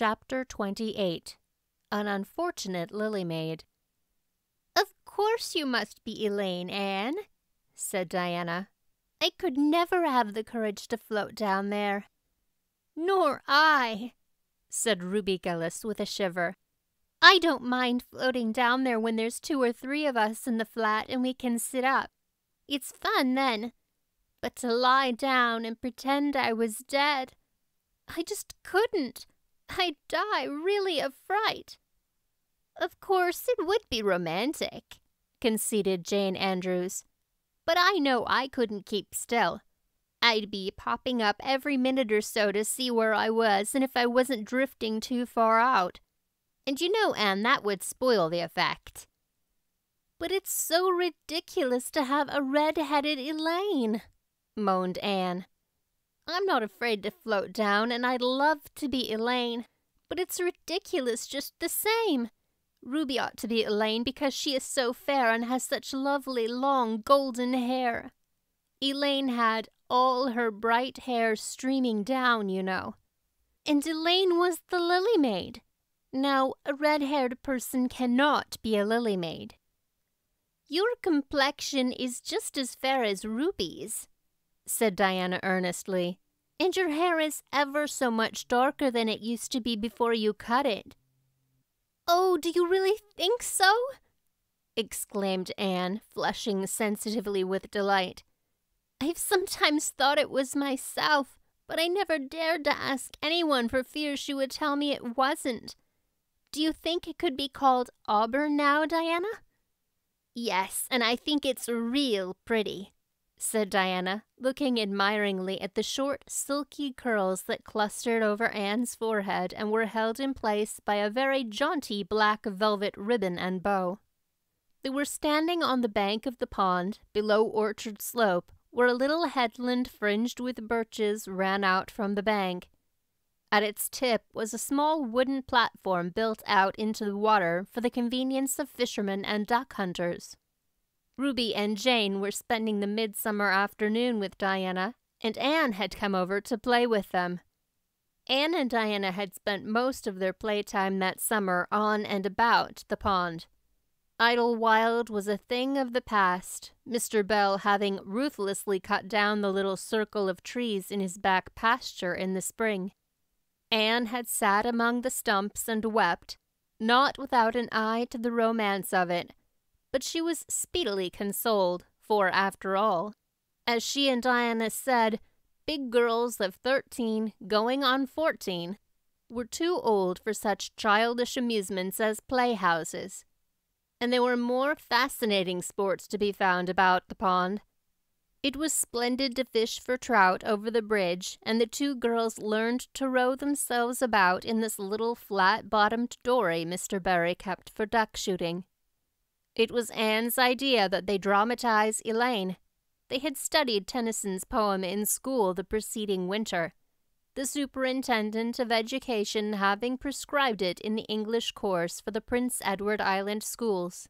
Chapter 28 An Unfortunate Lily Maid Of course you must be Elaine, Anne, said Diana. I could never have the courage to float down there. Nor I, said Ruby Gillis with a shiver. I don't mind floating down there when there's two or three of us in the flat and we can sit up. It's fun then. But to lie down and pretend I was dead, I just couldn't. I'd die really of fright. Of course, it would be romantic, conceded Jane Andrews. But I know I couldn't keep still. I'd be popping up every minute or so to see where I was and if I wasn't drifting too far out. And you know, Anne, that would spoil the effect. But it's so ridiculous to have a red-headed Elaine, moaned Anne. I'm not afraid to float down, and I'd love to be Elaine, but it's ridiculous just the same. Ruby ought to be Elaine because she is so fair and has such lovely long golden hair. Elaine had all her bright hair streaming down, you know. And Elaine was the lily maid. Now, a red-haired person cannot be a lily maid. Your complexion is just as fair as Ruby's, said Diana earnestly, and your hair is ever so much darker than it used to be before you cut it. Oh, do you really think so? exclaimed Anne, flushing sensitively with delight. I've sometimes thought it was myself, but I never dared to ask anyone for fear she would tell me it wasn't. Do you think it could be called auburn now, Diana? Yes, and I think it's real pretty, said Diana, looking admiringly at the short, silky curls that clustered over Anne's forehead and were held in place by a very jaunty black velvet ribbon and bow. They were standing on the bank of the pond, below Orchard Slope, where a little headland fringed with birches ran out from the bank. At its tip was a small wooden platform built out into the water for the convenience of fishermen and duck hunters. Ruby and Jane were spending the midsummer afternoon with Diana, and Anne had come over to play with them. Anne and Diana had spent most of their playtime that summer on and about the pond. Idlewild was a thing of the past, Mr. Bell having ruthlessly cut down the little circle of trees in his back pasture in the spring. Anne had sat among the stumps and wept, not without an eye to the romance of it, but she was speedily consoled, for after all, as she and Diana said, big girls of thirteen, going on fourteen, were too old for such childish amusements as playhouses. And there were more fascinating sports to be found about the pond. It was splendid to fish for trout over the bridge, and the two girls learned to row themselves about in this little flat-bottomed dory Mr. Barry kept for duck shooting. It was Anne's idea that they dramatize Elaine. They had studied Tennyson's poem in school the preceding winter, the superintendent of education having prescribed it in the English course for the Prince Edward Island schools.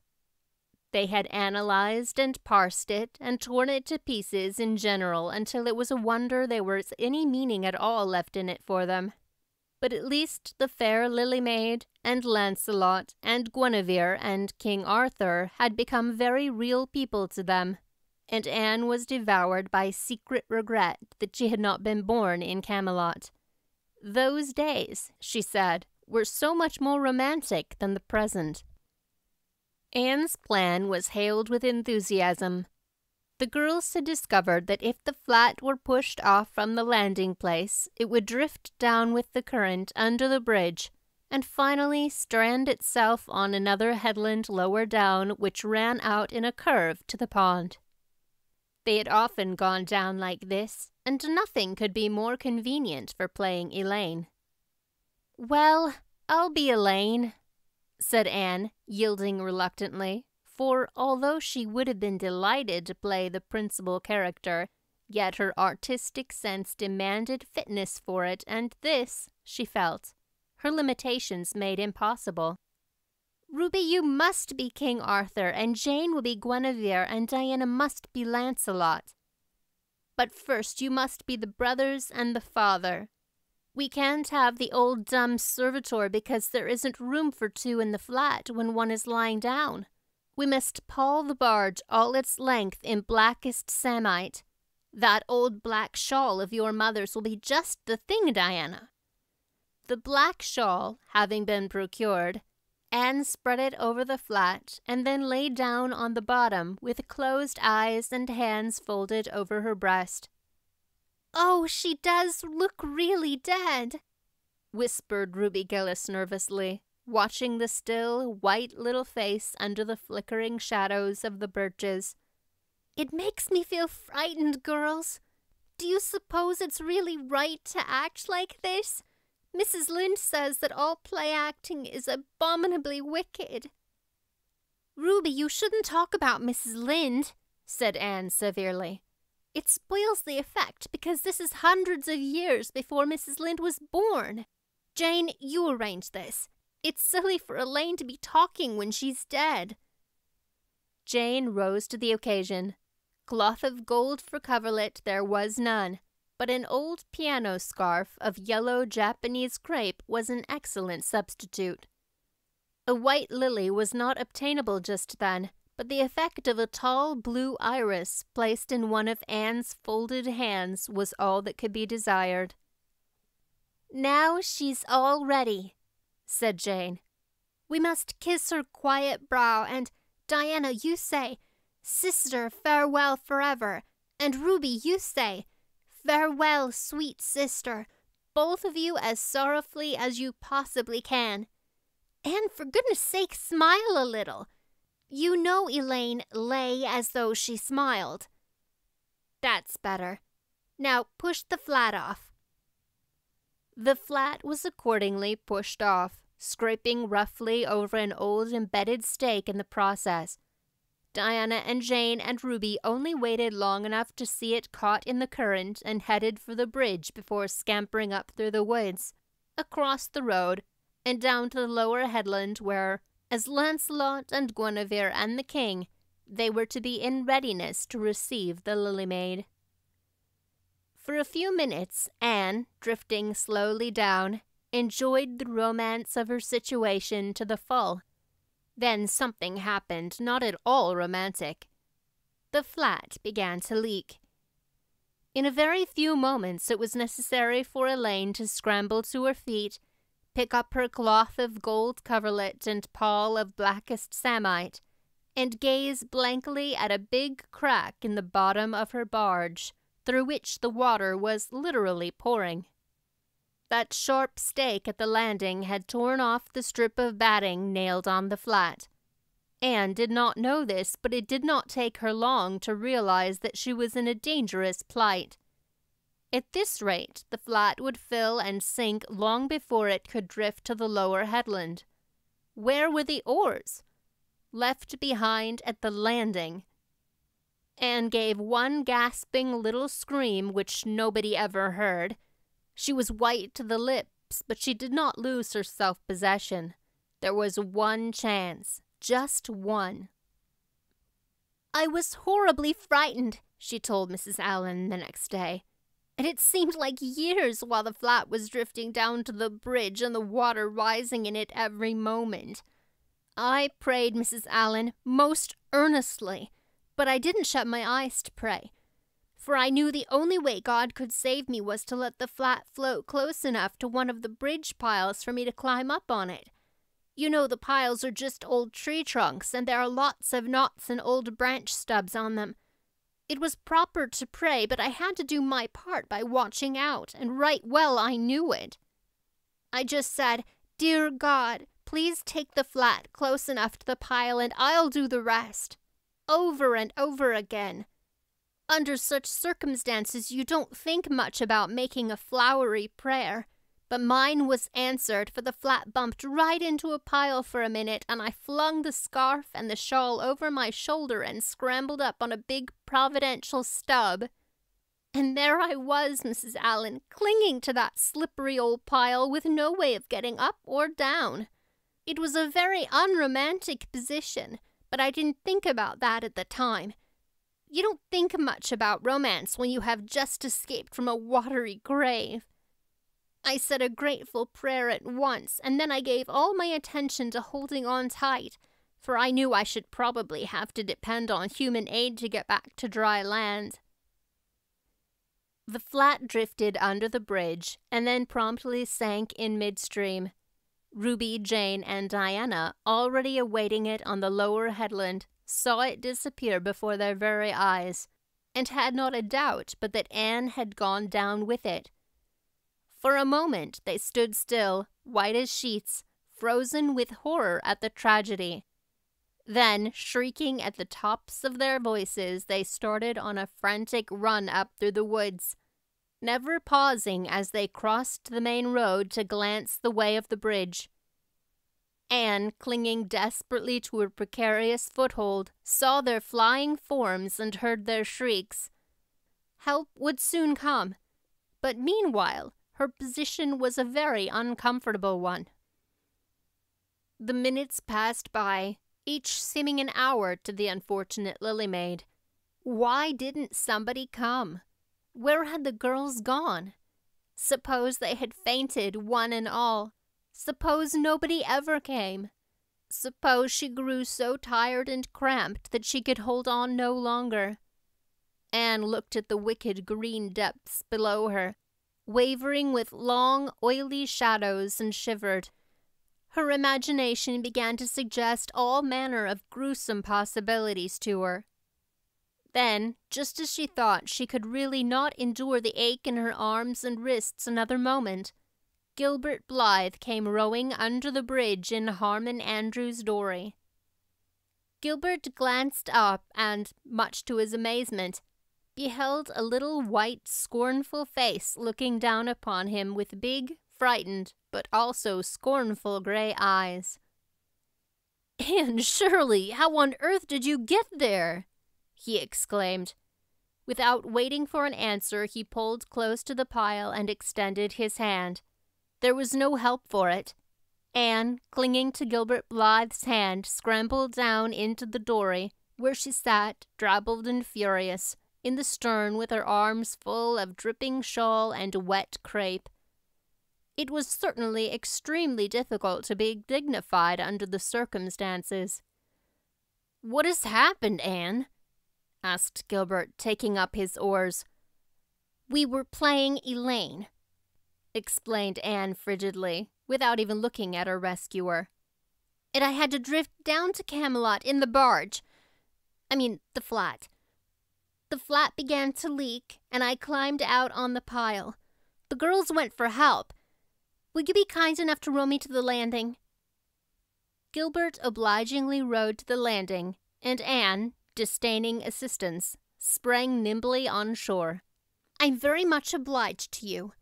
They had analyzed and parsed it and torn it to pieces in general until it was a wonder there was any meaning at all left in it for them. But at least the fair Lily Maid and Lancelot and Guinevere and King Arthur had become very real people to them, and Anne was devoured by secret regret that she had not been born in Camelot. Those days, she said, were so much more romantic than the present. Anne's plan was hailed with enthusiasm. The girls had discovered that if the flat were pushed off from the landing place, it would drift down with the current under the bridge and finally strand itself on another headland lower down which ran out in a curve to the pond. They had often gone down like this, and nothing could be more convenient for playing Elaine. Well, I'll be Elaine, said Anne, yielding reluctantly for although she would have been delighted to play the principal character, yet her artistic sense demanded fitness for it, and this, she felt, her limitations made impossible. Ruby, you must be King Arthur, and Jane will be Guinevere, and Diana must be Lancelot. But first you must be the brothers and the father. We can't have the old dumb servitor because there isn't room for two in the flat when one is lying down. We must pall the barge all its length in blackest samite. That old black shawl of your mother's will be just the thing, Diana. The black shawl having been procured, Anne spread it over the flat and then lay down on the bottom with closed eyes and hands folded over her breast. Oh, she does look really dead, whispered Ruby Gillis nervously, watching the still, white little face under the flickering shadows of the birches. It makes me feel frightened, girls. Do you suppose it's really right to act like this? Mrs. Lynde says that all play acting is abominably wicked. Ruby, you shouldn't talk about Mrs. Lynde, said Anne severely. It spoils the effect because this is hundreds of years before Mrs. Lynde was born. Jane, you arrange this. It's silly for Elaine to be talking when she's dead. Jane rose to the occasion. Cloth of gold for coverlet there was none, but an old piano scarf of yellow Japanese crepe was an excellent substitute. A white lily was not obtainable just then, but the effect of a tall blue iris placed in one of Anne's folded hands was all that could be desired. Now she's all ready, said Jane. We must kiss her quiet brow, and Diana, you say, Sister, farewell forever, and Ruby, you say, Farewell, sweet sister, both of you as sorrowfully as you possibly can. And for goodness sake, smile a little. You know Elaine lay as though she smiled. That's better. Now push the flat off. The flat was accordingly pushed off, scraping roughly over an old embedded stake in the process. Diana and Jane and Ruby only waited long enough to see it caught in the current and headed for the bridge before scampering up through the woods, across the road, and down to the lower headland where, as Lancelot and Guinevere and the king, they were to be in readiness to receive the Lily Maid. For a few minutes, Anne, drifting slowly down, enjoyed the romance of her situation to the full. Then something happened not at all romantic. The flat began to leak. In a very few moments it was necessary for Elaine to scramble to her feet pick up her cloth of gold coverlet and pall of blackest samite, and gaze blankly at a big crack in the bottom of her barge, through which the water was literally pouring. That sharp stake at the landing had torn off the strip of batting nailed on the flat. Anne did not know this, but it did not take her long to realize that she was in a dangerous plight. At this rate, the flat would fill and sink long before it could drift to the lower headland. Where were the oars? Left behind at the landing. Anne gave one gasping little scream which nobody ever heard. She was white to the lips, but she did not lose her self possession. There was one chance, just one. I was horribly frightened, she told Mrs. Allen the next day and it seemed like years while the flat was drifting down to the bridge and the water rising in it every moment. I prayed, Mrs. Allen, most earnestly, but I didn't shut my eyes to pray, for I knew the only way God could save me was to let the flat float close enough to one of the bridge piles for me to climb up on it. You know the piles are just old tree trunks, and there are lots of knots and old branch stubs on them. It was proper to pray, but I had to do my part by watching out, and right well I knew it. I just said, Dear God, please take the flat close enough to the pile and I'll do the rest. Over and over again. Under such circumstances, you don't think much about making a flowery prayer. But mine was answered, for the flat bumped right into a pile for a minute, and I flung the scarf and the shawl over my shoulder and scrambled up on a big providential stub. And there I was, Mrs. Allen, clinging to that slippery old pile with no way of getting up or down. It was a very unromantic position, but I didn't think about that at the time. You don't think much about romance when you have just escaped from a watery grave. I said a grateful prayer at once, and then I gave all my attention to holding on tight, for I knew I should probably have to depend on human aid to get back to dry land. The flat drifted under the bridge and then promptly sank in midstream. Ruby, Jane, and Diana, already awaiting it on the lower headland, saw it disappear before their very eyes, and had not a doubt but that Anne had gone down with it. For a moment they stood still, white as sheets, frozen with horror at the tragedy. Then, shrieking at the tops of their voices, they started on a frantic run up through the woods, never pausing as they crossed the main road to glance the way of the bridge. Anne, clinging desperately to her precarious foothold, saw their flying forms and heard their shrieks. Help would soon come, but meanwhile her position was a very uncomfortable one. The minutes passed by, each seeming an hour to the unfortunate Lily Maid. Why didn't somebody come? Where had the girls gone? Suppose they had fainted, one and all. Suppose nobody ever came. Suppose she grew so tired and cramped that she could hold on no longer. Anne looked at the wicked green depths below her, wavering with long, oily shadows, and shivered. Her imagination began to suggest all manner of gruesome possibilities to her. Then, just as she thought she could really not endure the ache in her arms and wrists another moment, Gilbert Blythe came rowing under the bridge in Harmon Andrews' dory. Gilbert glanced up and, much to his amazement, beheld a little white, scornful face looking down upon him with big, frightened, but also scornful gray eyes. Anne Shirley, how on earth did you get there? He exclaimed. Without waiting for an answer, he pulled close to the pile and extended his hand. There was no help for it. Anne, clinging to Gilbert Blythe's hand, scrambled down into the dory, where she sat, drabbled and furious, in the stern with her arms full of dripping shawl and wet crepe. It was certainly extremely difficult to be dignified under the circumstances. What has happened, Anne? Asked Gilbert, taking up his oars. We were playing Elaine, explained Anne frigidly, without even looking at her rescuer. And I had to drift down to Camelot in the barge. I mean, the flat. The flat began to leak, and I climbed out on the pile. The girls went for help, Will you be kind enough to row me to the landing? Gilbert obligingly rowed to the landing, and Anne, disdaining assistance, sprang nimbly on shore. I'm very much obliged to you,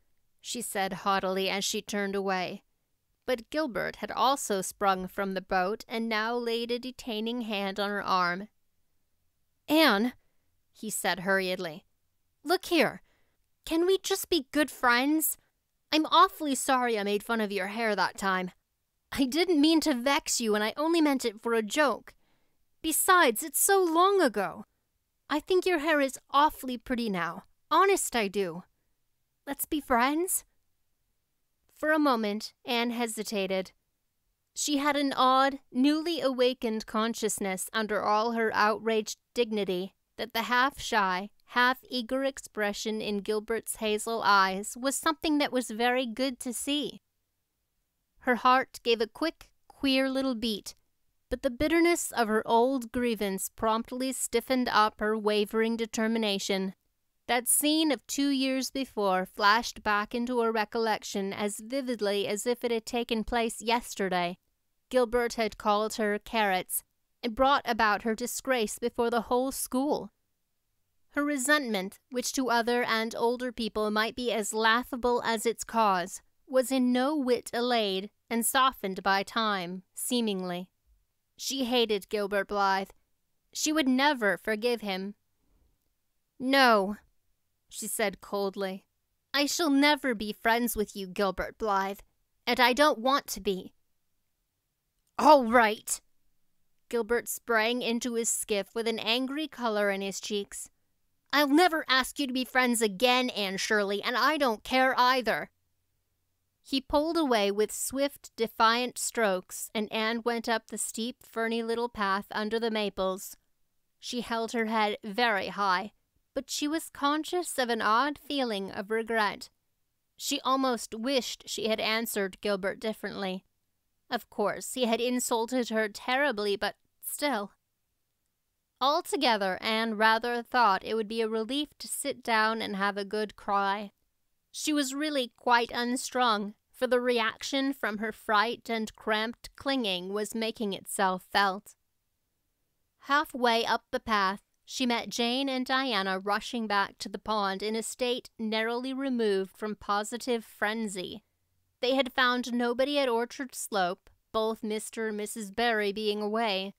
she said haughtily as she turned away. But Gilbert had also sprung from the boat and now laid a detaining hand on her arm. Anne, he said hurriedly, look here. Can we just be good friends? I'm awfully sorry I made fun of your hair that time. I didn't mean to vex you, and I only meant it for a joke. Besides, it's so long ago. I think your hair is awfully pretty now. Honest, I do. Let's be friends? For a moment, Anne hesitated. She had an odd, newly awakened consciousness under all her outraged dignity that the half shy, half eager expression in Gilbert's hazel eyes was something that was very good to see. Her heart gave a quick, queer little beat, but the bitterness of her old grievance promptly stiffened up her wavering determination. That scene of two years before flashed back into her recollection as vividly as if it had taken place yesterday. Gilbert had called her carrots and brought about her disgrace before the whole school. Her resentment, which to other and older people might be as laughable as its cause, was in no whit allayed and softened by time, seemingly. She hated Gilbert Blythe. She would never forgive him. No, she said coldly. I shall never be friends with you, Gilbert Blythe, and I don't want to be. All right. Gilbert sprang into his skiff with an angry color in his cheeks. I'll never ask you to be friends again, Anne Shirley, and I don't care either. He pulled away with swift, defiant strokes, and Anne went up the steep, ferny little path under the maples. She held her head very high, but she was conscious of an odd feeling of regret. She almost wished she had answered Gilbert differently. Of course, he had insulted her terribly, but still. Altogether, Anne rather thought it would be a relief to sit down and have a good cry. She was really quite unstrung, for the reaction from her fright and cramped clinging was making itself felt. Halfway up the path, she met Jane and Diana rushing back to the pond in a state narrowly removed from positive frenzy. They had found nobody at Orchard Slope, both Mr. and Mrs. Barry being away.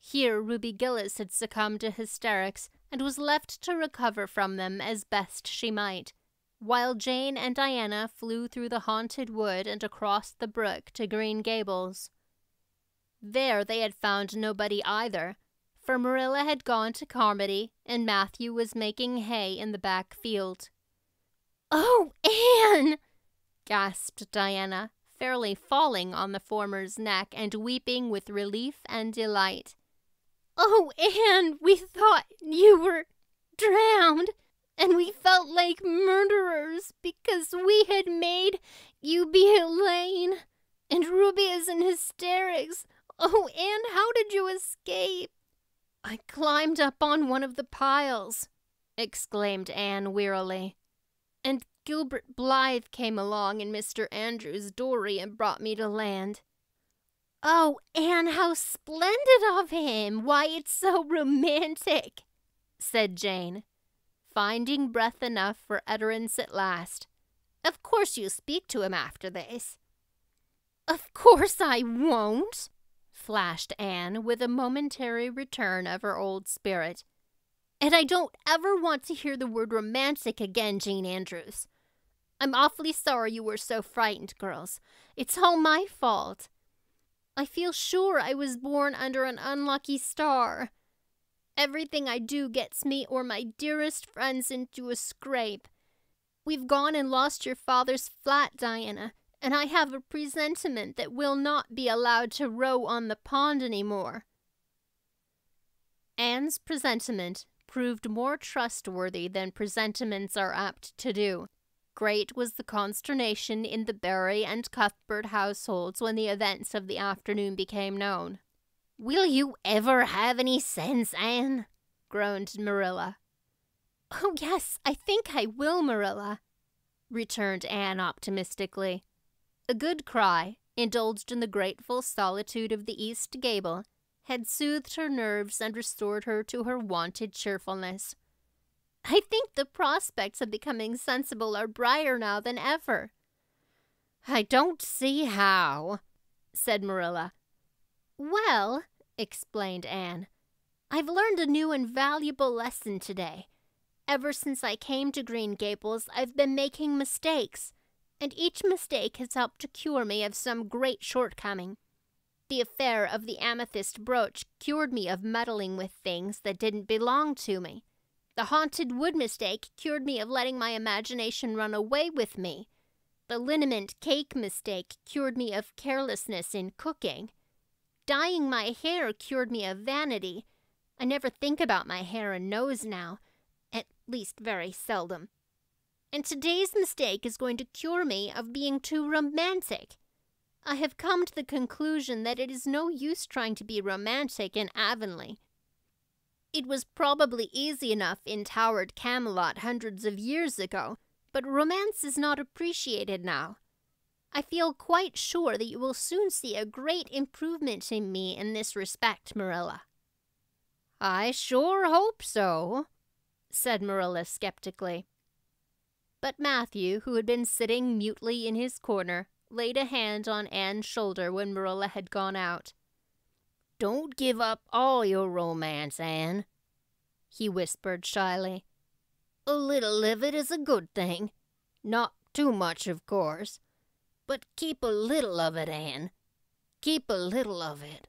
Here Ruby Gillis had succumbed to hysterics and was left to recover from them as best she might, while Jane and Diana flew through the haunted wood and across the brook to Green Gables. There they had found nobody either, for Marilla had gone to Carmody and Matthew was making hay in the back field. Oh, Anne! gasped Diana, fairly falling on the former's neck and weeping with relief and delight. Oh, Anne, we thought you were drowned, and we felt like murderers because we had made you be Elaine, and Ruby is in hysterics. Oh, Anne, how did you escape? I climbed up on one of the piles, exclaimed Anne wearily. And Gilbert Blythe came along in Mr. Andrews' dory and brought me to land. Oh, Anne, how splendid of him! Why, it's so romantic, said Jane, finding breath enough for utterance at last. Of course you speak to him after this. Of course I won't, flashed Anne with a momentary return of her old spirit. And I don't ever want to hear the word romantic again, Jane Andrews. I'm awfully sorry you were so frightened, girls. It's all my fault. I feel sure I was born under an unlucky star. Everything I do gets me or my dearest friends into a scrape. We've gone and lost your father's flat, Diana, and I have a presentiment that we'll not be allowed to row on the pond any more. Anne's presentiment proved more trustworthy than presentiments are apt to do. Great was the consternation in the Barry and Cuthbert households when the events of the afternoon became known. Will you ever have any sense, Anne? groaned Marilla. Oh, yes, I think I will, Marilla, returned Anne optimistically. A good cry, indulged in the grateful solitude of the east gable, had soothed her nerves and restored her to her wonted cheerfulness. I think the prospects of becoming sensible are brighter now than ever. I don't see how, said Marilla. Well, explained Anne, I've learned a new and valuable lesson today. Ever since I came to Green Gables, I've been making mistakes, and each mistake has helped to cure me of some great shortcoming. The affair of the amethyst brooch cured me of meddling with things that didn't belong to me. The haunted wood mistake cured me of letting my imagination run away with me. The liniment cake mistake cured me of carelessness in cooking. Dyeing my hair cured me of vanity. I never think about my hair and nose now, at least very seldom. And today's mistake is going to cure me of being too romantic. I have come to the conclusion that it is no use trying to be romantic in Avonlea. It was probably easy enough in towered Camelot hundreds of years ago, but romance is not appreciated now. I feel quite sure that you will soon see a great improvement in me in this respect, Marilla. I sure hope so, said Marilla skeptically. But Matthew, who had been sitting mutely in his corner, laid a hand on Anne's shoulder when Marilla had gone out. Don't give up all your romance, Anne, he whispered shyly. A little of it is a good thing. Not too much, of course. But keep a little of it, Anne. Keep a little of it.